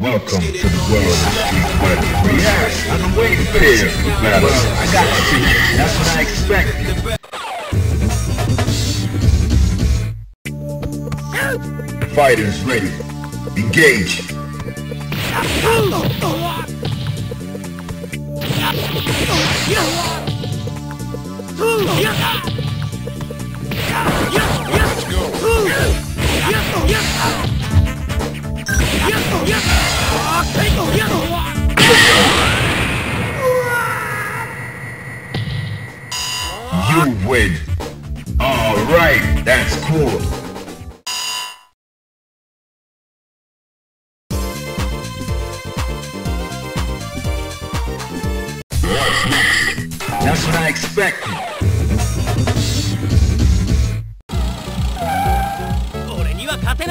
Welcome to the world of street fighting. Yes, been waiting for this battle. I got you. That's what I expected. Fighters ready. Engage. You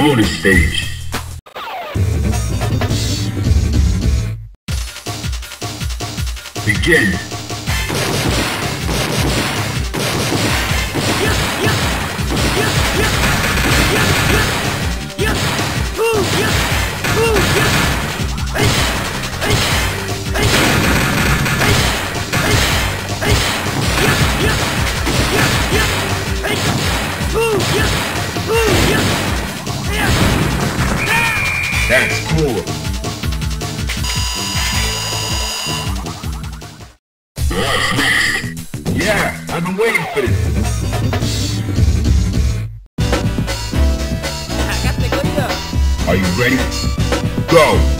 Bonus stage. Begin. That's cool. What's next? Yeah, I've been waiting for this. Are you ready? Go!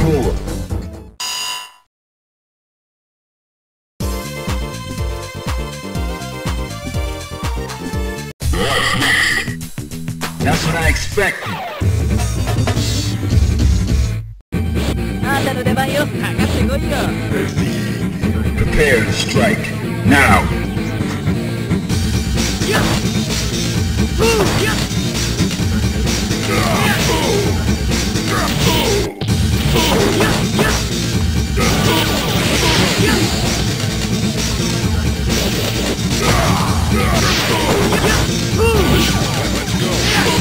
that's cool. What's next? That's what I expected. あんたの出番よかかってこいよ The Prepare to strike. Now!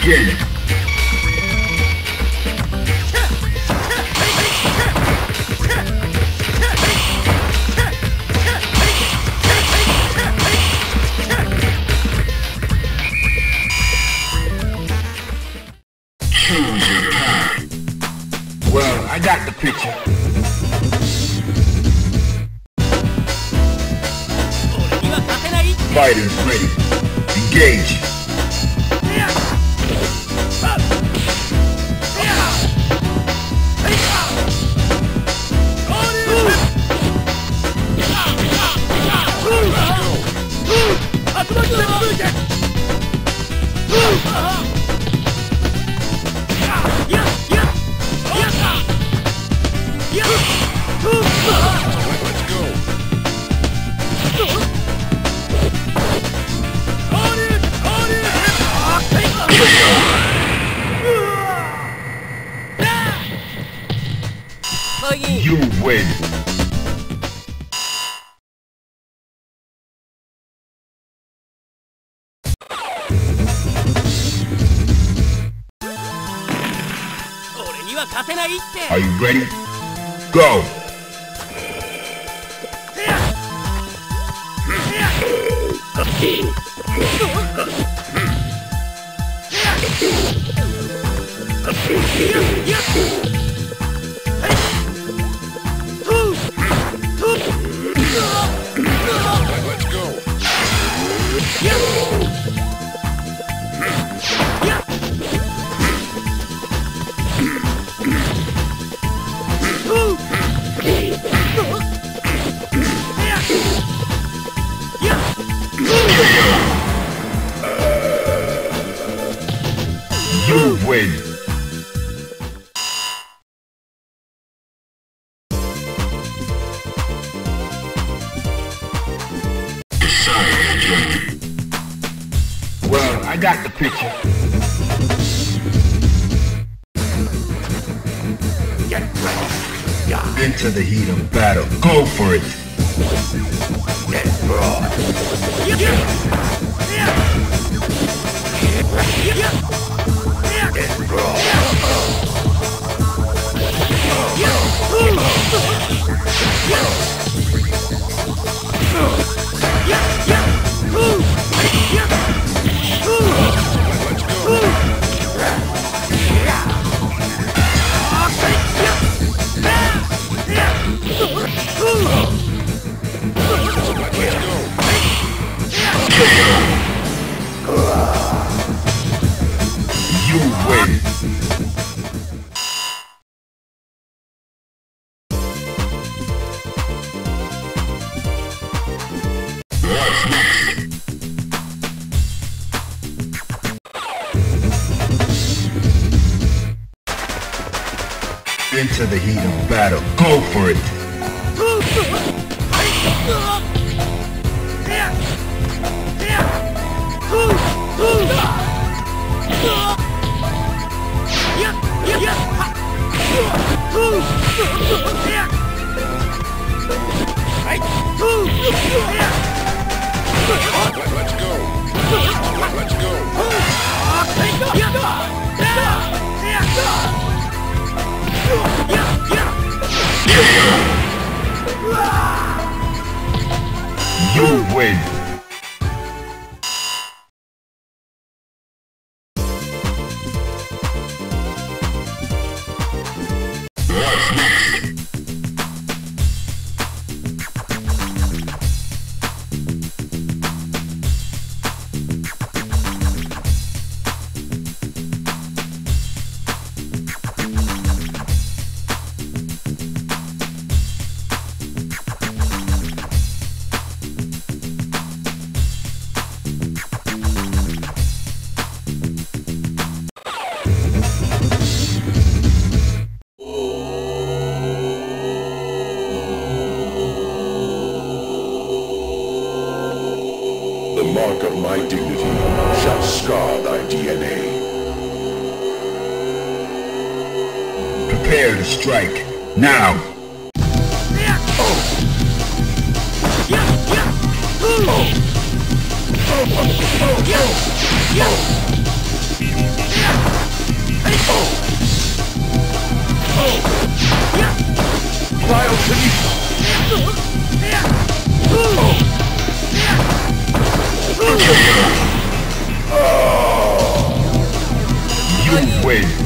begin. Choose your. Well, I got the picture. Fighters ready. Engage. は勝てないって Are you ready? Go! Let's I got the picture. Into the heat of battle. Go for it. Let's Into the heat of battle. Go for it. Let's go. Let's go. You win. Now! You win!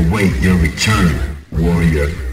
Await your return, warrior.